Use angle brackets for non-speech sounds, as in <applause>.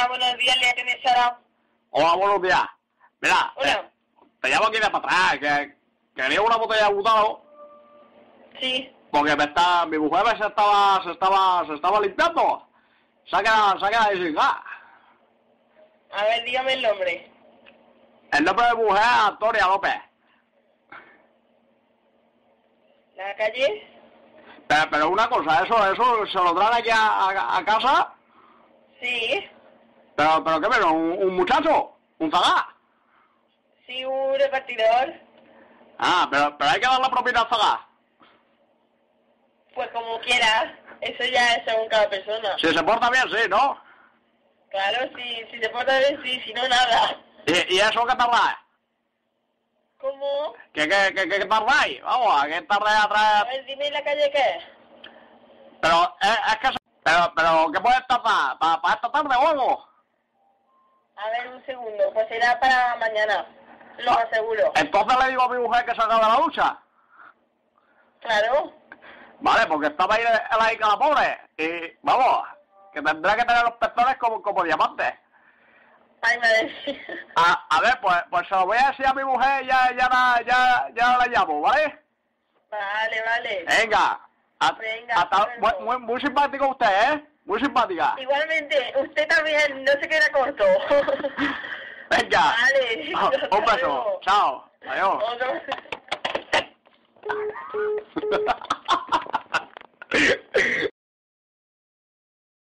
Juanma, buenos días, le atiende Sara. Hola, buenos días. Mira, Hola. eh, te llamo aquí de para atrás, que quería una botella de butano, Sí. porque me está, mi mujer se estaba, se estaba, se estaba limpiando. Quedado ahí sin gas. A ver, dígame el nombre. El nombre de mi mujer es Antonia López. ¿La calle? Pero, pero una cosa, eso, eso se lo traen aquí a, a- a casa. Pero, pero ¿qué menos? ¿Un, un muchacho? ¿Un zagá? Sí, un repartidor. Ah, pero, pero hay que dar la propina al zagá. Pues como quiera. Eso ya es según cada persona. Si se porta bien, sí, ¿no? Claro, si, si se porta bien, sí, si no, nada. ¿Y, y eso qué tardáis? ¿Cómo? ¿Qué, qué, qué, qué tardáis? Vamos, ¿a qué tardáis a A ver, dime la calle qué. Pero, es, es que... Pero, pero, ¿qué puede tardar? ¿Para, para esta tarde o algo? A ver, un segundo. Pues será para mañana. Lo aseguro. Entonces le digo a mi mujer que salga de la ducha. Claro. Vale, porque estaba ahí en la hija la pobre. Y, vamos, que tendrá que tener los pezones como, como diamantes. Ay, madre. A, a ver, pues, pues se lo voy a decir a mi mujer y ya, ya, la, ya, ya la llamo, ¿vale? Vale, vale. Venga. A- Venga, hasta- muy, muy simpático usted, ¿eh? Muy simpática. Igualmente, usted también no se queda corto. <laughs> Venga. Vale. Ah, Un beso. Chao. Adiós. Otro- <laughs>